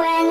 when